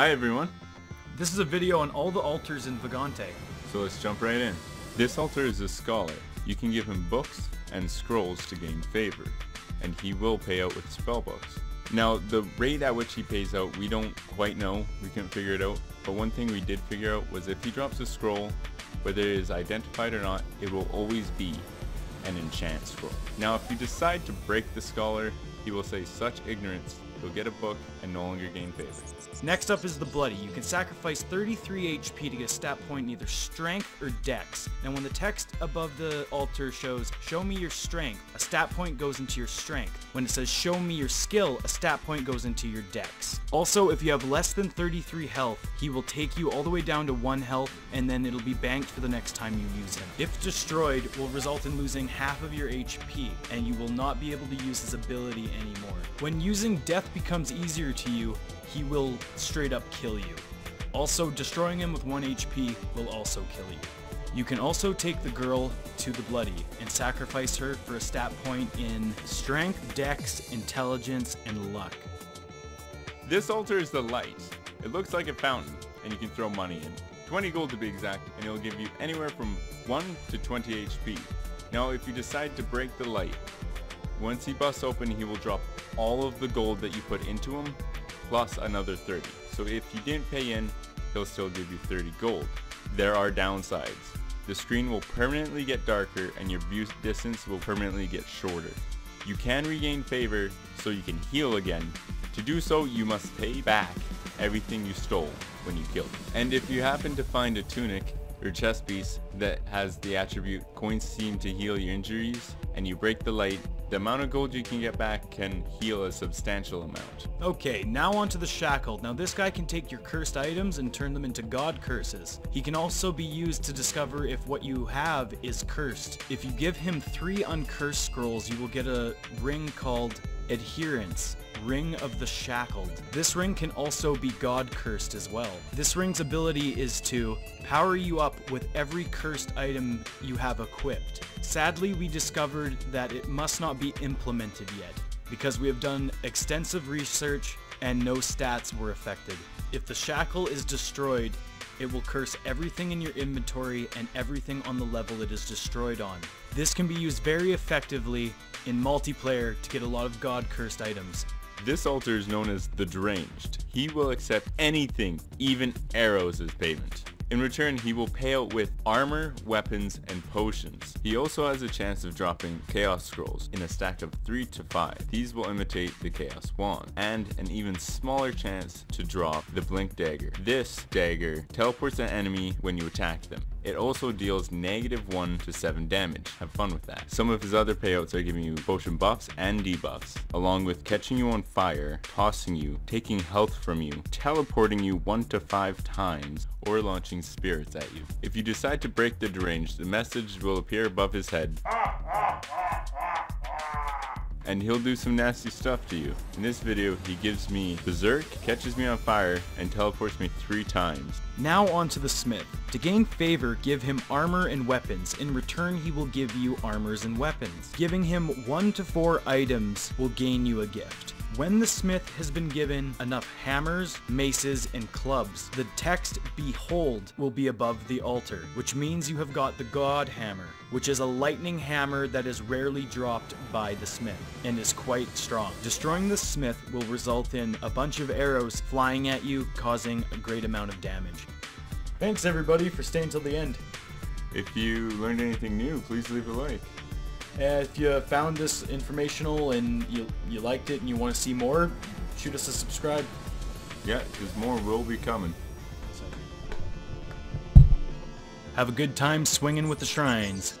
Hi everyone. This is a video on all the altars in Vagante. So let's jump right in. This altar is a scholar. You can give him books and scrolls to gain favor, and he will pay out with spellbooks. Now, the rate at which he pays out, we don't quite know. We couldn't figure it out. But one thing we did figure out was if he drops a scroll, whether it is identified or not, it will always be an enchant scroll. Now, if you decide to break the scholar, he will say such ignorance You'll get a book and no longer gain favor. Next up is the Bloody. You can sacrifice 33 HP to get a stat point in either Strength or Dex. And when the text above the altar shows, show me your strength, a stat point goes into your strength. When it says show me your skill, a stat point goes into your Dex. Also, if you have less than 33 health, he will take you all the way down to 1 health, and then it'll be banked for the next time you use him. If destroyed, will result in losing half of your HP, and you will not be able to use his ability anymore. When using Death becomes easier to you, he will straight up kill you. Also, destroying him with 1 HP will also kill you. You can also take the girl to the Bloody and sacrifice her for a stat point in Strength, Dex, Intelligence, and Luck. This altar is the light. It looks like a fountain, and you can throw money in. 20 gold to be exact, and it'll give you anywhere from 1 to 20 HP. Now if you decide to break the light, once he busts open, he will drop all of the gold that you put into him, plus another 30. So if you didn't pay in, he'll still give you 30 gold. There are downsides. The screen will permanently get darker and your view distance will permanently get shorter. You can regain favor so you can heal again. To do so, you must pay back everything you stole when you killed. Him. And if you happen to find a tunic or chest piece that has the attribute coins seem to heal your injuries and you break the light, the amount of gold you can get back can heal a substantial amount. Okay, now onto the Shackled. Now this guy can take your cursed items and turn them into god curses. He can also be used to discover if what you have is cursed. If you give him three uncursed scrolls, you will get a ring called Adherent's. Ring of the Shackled. This ring can also be God cursed as well. This ring's ability is to power you up with every cursed item you have equipped. Sadly, we discovered that it must not be implemented yet because we have done extensive research and no stats were affected. If the shackle is destroyed, it will curse everything in your inventory and everything on the level it is destroyed on. This can be used very effectively in multiplayer to get a lot of god cursed items. This altar is known as the Deranged. He will accept anything, even arrows as payment. In return, he will pay out with armor, weapons, and potions. He also has a chance of dropping Chaos Scrolls in a stack of 3 to 5. These will imitate the Chaos Wand, and an even smaller chance to drop the Blink Dagger. This dagger teleports an enemy when you attack them. It also deals negative 1 to 7 damage. Have fun with that. Some of his other payouts are giving you potion buffs and debuffs, along with catching you on fire, tossing you, taking health from you, teleporting you 1 to 5 times, or launching spirits at you. If you decide to break the deranged, the message will appear above his head and he'll do some nasty stuff to you. In this video, he gives me Berserk, catches me on fire, and teleports me three times. Now on to the Smith. To gain favor, give him armor and weapons. In return, he will give you armors and weapons. Giving him 1 to 4 items will gain you a gift. When the smith has been given enough hammers, maces, and clubs, the text Behold will be above the altar, which means you have got the God Hammer, which is a lightning hammer that is rarely dropped by the smith, and is quite strong. Destroying the smith will result in a bunch of arrows flying at you, causing a great amount of damage. Thanks everybody for staying till the end. If you learned anything new, please leave a like. If you found this informational and you, you liked it and you want to see more, shoot us a subscribe. Yeah, because more will be coming. Have a good time swinging with the shrines.